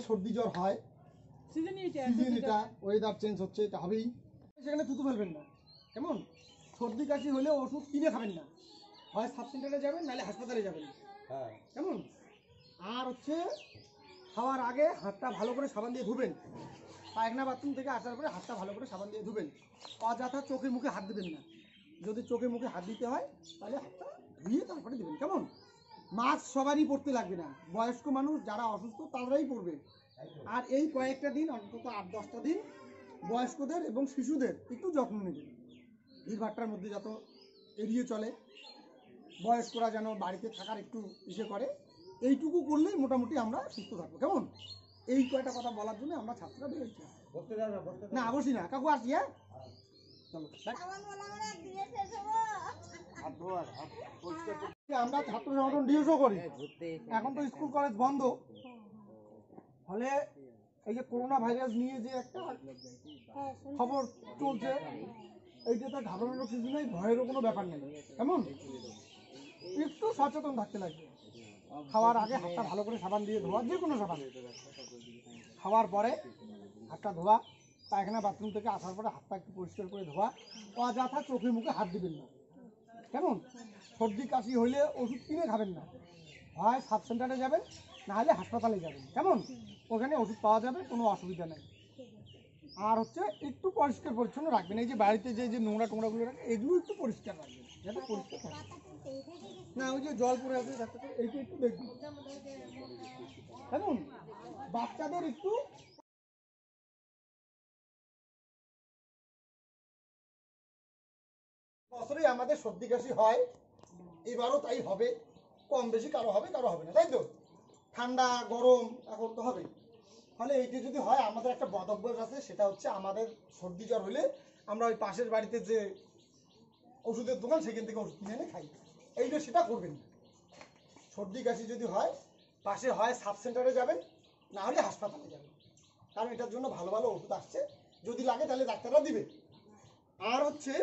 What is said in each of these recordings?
সর্দি জ্বর হয়। সিজন এটা ওয়েদার চেঞ্জ হচ্ছে এটা হবেই। সেখানে থুতু ফেলবেন না। কেমন? সর্দি কাশি হলে ওষুধ কিনে খাবেন না। হয় সাব সেন্টারে যাবেন নাহলে হাসপাতালে যাবেন। হ্যাঁ। কেমন? আর হচ্ছে খাওয়ার আগে হাতটা ভালো করে সাবান দিয়ে ধুবেন। পায়খানা বাথরুম থেকে আসার পরে হাতটা ভালো করে সাবান দিয়ে ধুবেন। অযথা চোখে মুখে হাত দিবেন না। যদি চোখে মুখে হাত দিতে হয় তাহলে হাতটা ধুয়ে তারপরে দেবেন। কেমন? মাস্ক সবারই পড়তে লাগবে না। বয়স্ক মানুষ যারা অসুস্থ তারাই পড়বে আর এই কয়েকটা দিন অন্তত আট দশটা দিন বয়স্কদের এবং শিশুদের একটু যত্ন নেবেন ভিড়ভাট্টার মধ্যে যত এড়িয়ে চলে বয়স্করা যেন বাড়িতে থাকার একটু ইসে করে এইটুকু করলেই মোটামুটি আমরা সুস্থ থাকব। কেমন? এই কয়টা কথা বলার জন্য আমরা ছাত্ররা বেরোচ্ছি বসতে যাবে বসতে না বসি না। কাকু আসি হ্যাঁ? চলো আমরা ছাত্র সংগঠন ডিএসও করি। এখন তো স্কুল কলেজ বন্ধ। ফলে এই যে করোনা ভাইরাস নিয়ে যে একটা খবর চলছে এইটাতে ঘাবড়ানোর কিছু নেই ভয়েরও কোনো ব্যাপার নেই। কেমন? একটু সচেতন থাকতে লাগবে খাওয়ার আগে হাতটা ভালো করে সাবান দিয়ে ধোয়া যে কোনো সাবান। খাওয়ার পরে হাতটা ধোয়া পায়খানা বাথরুম থেকে আসার পরে হাতটা একটু পরিষ্কার করে ধোয়া। অযথা চোখে মুখে হাত দিবেন না। কেমন? সর্দি, কাশি হইলে ওষুধ কিনে খাবেন না। হয় সাব সেন্টারে যাবেন, না হলে হাসপাতালে যাবেন। কেমন? ওখানে ওষুধ পাওয়া যাবে, কোনো অসুবিধা নেই। আর হচ্ছে একটু পরিষ্কার পরিচ্ছন্ন রাখবেন। এই যে বাড়িতে যে যে নোংরা টোংরাগুলো রাখে, এগুলো একটু পরিষ্কার রাখবেন, যাতে পরিষ্কার থাকে। না, ওই যে জল পড়ে আছে এইটা একটু দেখবেন কেমন? বাচ্চাদের একটু বছরেই আমাদের সর্দি কাশি হয়, এবারও তাই হবে, কম বেশি কারও হবে কারও হবে না, তাই তো? ঠান্ডা, গরম, এখন তো হবে ফলে এইটা যদি হয়, আমাদের একটা বদ আছে, সেটা হচ্ছে আমাদের সর্দি জ্বর হলে আমরা ওই পাশের বাড়িতে যে ওষুধের দোকান, সেখান থেকে ওষুধ কিনে এনে খাই। এইটা সেটা করবেন সর্দি কাশি যদি হয়, পাশে হয় সাব সেন্টারে যাবেন, না হলে হাসপাতালে যাবেন। কারণ এটার জন্য ভালো ভালো ওষুধ আসছে। যদি লাগে তাহলে ডাক্তাররা দিবে। আর হচ্ছে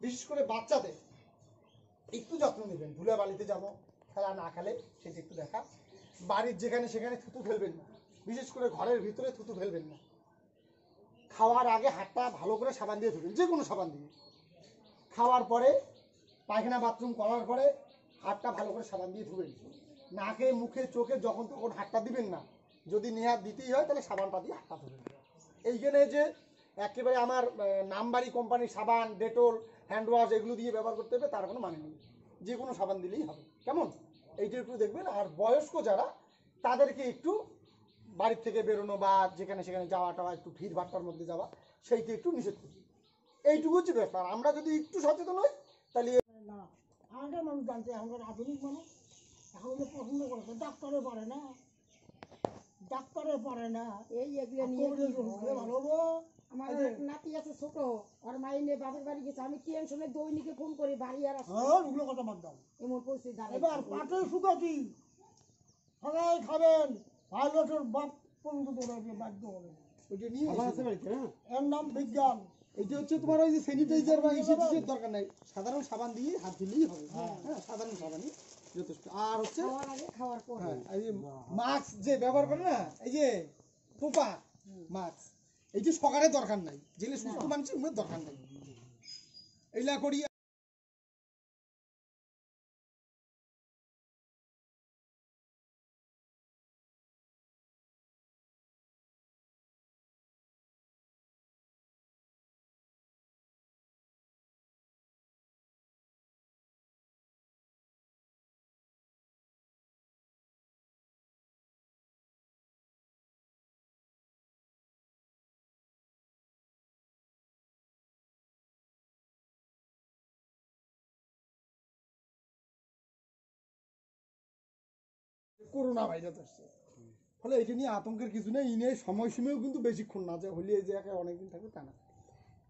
বিশেষ করে বাচ্চাদের একটু যত্ন নেবেন। ধুলে বালিতে যাব খেলা না খেলে সেটা একটু দেখা। বাড়ির যেখানে সেখানে থুতু ফেলবেন না। বিশেষ করে ঘরের ভিতরে থুতু ফেলবেন না। খাওয়ার আগে হাতটা ভালো করে সাবান দিয়ে ধুবেন, যে কোনো সাবান দিয়ে। খাওয়ার পরে পায়খানা, বাথরুম করার পরে হাতটা ভালো করে সাবান দিয়ে ধুবেন। নাকে, মুখে, চোখে যখন তখন হাতটা দিবেন না। যদি নেহাত দিতেই হয় তাহলে সাবানটা দিয়ে হাতটা ধুবেন। এইখানে যে একেবারে আমার নামবারি কোম্পানির সাবান ডেটল হ্যান্ড ওয়াশ এগুলো দিয়ে ব্যবহার করতে হবে তার কোনো মানে নেই। যে কোনো সাবান দিলেই হবে। কেমন? এইটা একটু দেখবেন। আর বয়স্ক যারা তাদেরকে একটু বাড়ির থেকে বেরোনো বা যেখানে সেখানে যাওয়া টাওয়া একটু ভিড় ভাট্টার মধ্যে যাওয়া সেইটা একটু নিষেধ করবে এইটুকু হচ্ছে ব্যাপার। আমরা যদি একটু সচেতন হই তাহলে না মানুষ জানছে এখনকার আধুনিক মানুষ। এখন পছন্দ করেছে ডাক্তারে পারে না। ডাক্তারে পারে না। এই এগুলো নিয়ে ভালো আমার নাতি আছে ছোট ওর মাইনে বাপের বাড়ি গেছে। আমি টেনশনে দৈনিকে ফোন করি বাড়ি আর আসি হ্যাঁ ওগুলো কথা বাদ দাও। এমন পরিস্থিতি দাঁড়ায় এবার পাটে শুকাছি সবাই খাবেন। পাইলটের বাপ পর্যন্ত দৌড়াবে বাধ্য হবে। ওইটা নিয়ে আছে বাড়িতে হ্যাঁ? এর নাম বিজ্ঞান। এইটা হচ্ছে তোমার ওই যে স্যানিটাইজার বা ইসে টিসের দরকার নাই। সাধারণ সাবান দিয়ে হাত দিলেই হবে। হ্যাঁ। সাধারণ সাবানই যথেষ্ট। আর হচ্ছে খাওয়ার পর। হ্যাঁ এই মাস্ক যে ব্যবহার করে না এই যে টোপা মাস্ক। এই যে সকালে দরকার নাই যেগুলো সুস্থ মানুষের দরকার নাই। এইলা করি করোনা ভাইরাস আসছে। ফলে এটা নিয়ে আতঙ্কের কিছু নেই ইনে সময়সীমাও কিন্তু বেশিক্ষণ না যে হলে এই যে একে অনেকদিন থাকবে তা না।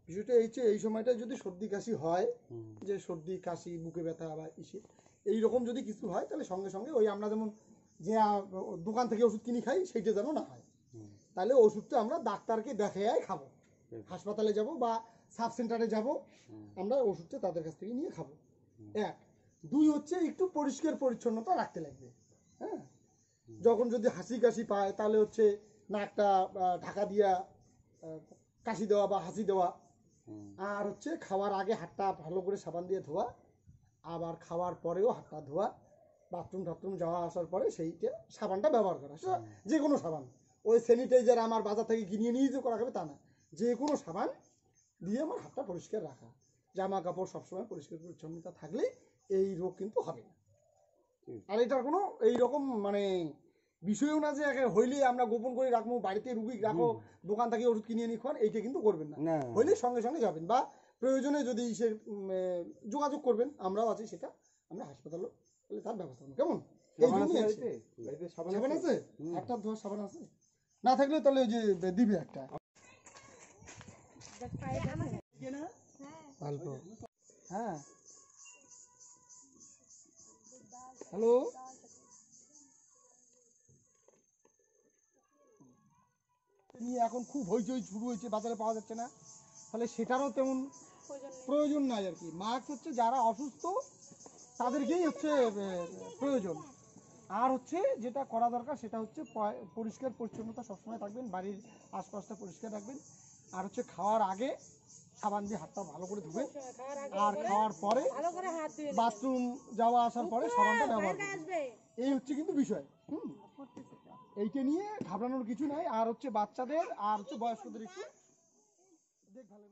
বিষয়টা এই যে এই সময়টা যদি সর্দি কাশি হয় যে সর্দি কাশি বুকে ব্যথা বা ইসে এই রকম যদি কিছু হয় তাহলে সঙ্গে সঙ্গে ওই আমরা যেমন যে দোকান থেকে ওষুধ কিনে খাই সেইটা যেন না হয়। তাহলে ওষুধটা আমরা ডাক্তারকে দেখাই খাব। হাসপাতালে যাব বা সাব সেন্টারে যাব আমরা ওষুধটা তাদের কাছ থেকে নিয়ে খাব। এক। দুই হচ্ছে একটু পরিষ্কার পরিচ্ছন্নতা রাখতে লাগবে। হ্যাঁ? যখন যদি হাসি কাশি পায় তাহলে হচ্ছে নাকটা ঢাকা দিয়া কাশি দেওয়া বা হাসি দেওয়া। আর হচ্ছে খাওয়ার আগে হাতটা ভালো করে সাবান দিয়ে ধোয়া আবার খাওয়ার পরেও হাতটা ধোয়া বাথরুম টাথরুম যাওয়া আসার পরে সেইটা সাবানটা ব্যবহার করা। সেটা যে কোনো সাবান। ওই স্যানিটাইজার আমার বাজার থেকে কিনে নিয়ে যে করা যাবে তা না। যে কোনো সাবান দিয়ে আমার হাতটা পরিষ্কার রাখা। জামা কাপড় সবসময় পরিষ্কার পরিচ্ছন্নতা থাকলে এই রোগ কিন্তু হবে না। আর এটার কোনো এই রকম মানে বিষয়ও না যে একে হইলে আমরা গোপন করে রাখব বাড়িতে রুগী রাখো দোকান থেকে ওষুধ কিনে নিয়ে খান এইটা কিন্তু করবেন না। হইলে সঙ্গে সঙ্গে যাবেন বা প্রয়োজনে যদি সে যোগাযোগ করবেন আমরাও আছি সেটা আমরা হাসপাতালে হলে তার ব্যবস্থা করব কেমন? সাবান আছে। একটা ধোয়া সাবান আছে? না থাকলে তাহলে ওই যে দিবে একটা। অল্প হ্যাঁ। হ্যালো নিয়ে এখন খুব হইচই শুরু হয়েছে, বাজারে পাওয়া যাচ্ছে না। ফলে সেটারও তেমন প্রয়োজন নাই আর কি। মাস্ক হচ্ছে যারা অসুস্থ, তাদেরকেই হচ্ছে প্রয়োজন। আর হচ্ছে যেটা করা দরকার, সেটা হচ্ছে পরিষ্কার, পরিচ্ছন্নতা সবসময় থাকবেন, বাড়ির আশপাশটা পরিষ্কার রাখবেন। আর হচ্ছে খাওয়ার আগে সাবান দিয়ে হাতটা ভালো করে ধুবে। আর খাওয়ার পরে বাথরুম যাওয়া আসার পরে সাবানটা ব্যবহার করবেন এই হচ্ছে কিন্তু বিষয় হুম? এইটা নিয়ে ঘাবড়ানোর কিছু নাই। আর হচ্ছে বাচ্চাদের আর হচ্ছে বয়স্কদের একটু দেখভালের